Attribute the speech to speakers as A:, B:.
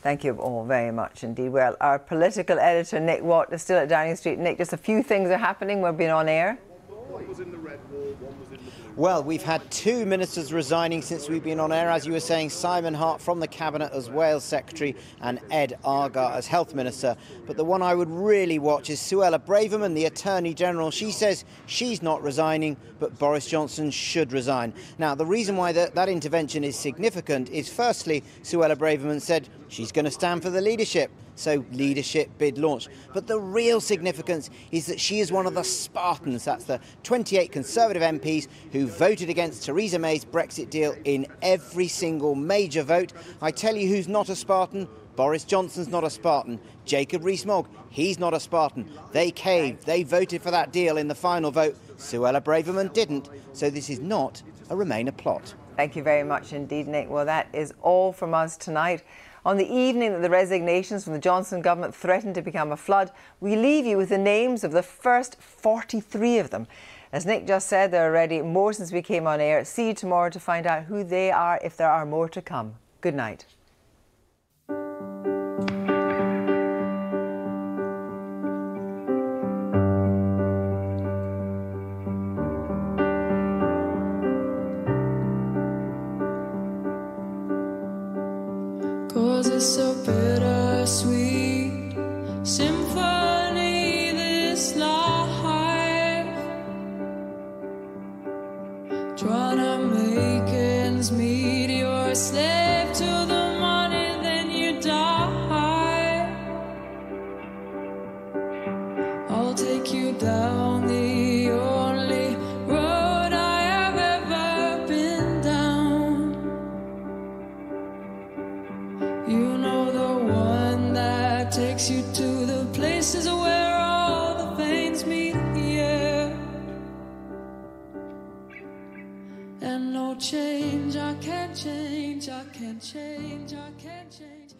A: Thank you all very much indeed. Well, our political editor, Nick Watt, is still at Downing Street. Nick, just a few things are happening. We've been on air.
B: Well, we've had two ministers resigning since we've been on air. As you were saying, Simon Hart from the Cabinet as Wales Secretary and Ed Argar as Health Minister. But the one I would really watch is Suella Braverman, the Attorney General. She says she's not resigning, but Boris Johnson should resign. Now, the reason why that, that intervention is significant is firstly, Suella Braverman said she's going to stand for the leadership so leadership bid launch. But the real significance is that she is one of the Spartans. That's the 28 Conservative MPs who voted against Theresa May's Brexit deal in every single major vote. I tell you who's not a Spartan. Boris Johnson's not a Spartan. Jacob Rees-Mogg, he's not a Spartan. They caved. They voted for that deal in the final vote. Suella Braverman didn't. So this is not a Remainer plot.
A: Thank you very much indeed, Nick. Well, that is all from us tonight. On the evening that the resignations from the Johnson government threatened to become a flood, we leave you with the names of the first 43 of them. As Nick just said, there are already more since we came on air. See you tomorrow to find out who they are if there are more to come. Good night.
C: Cause it's so bittersweet Trying to make ends meet. You're a slave to the money then you die. I'll take you down the And no change, I can't change, I can't change, I can't change.